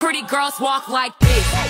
Pretty girls walk like this.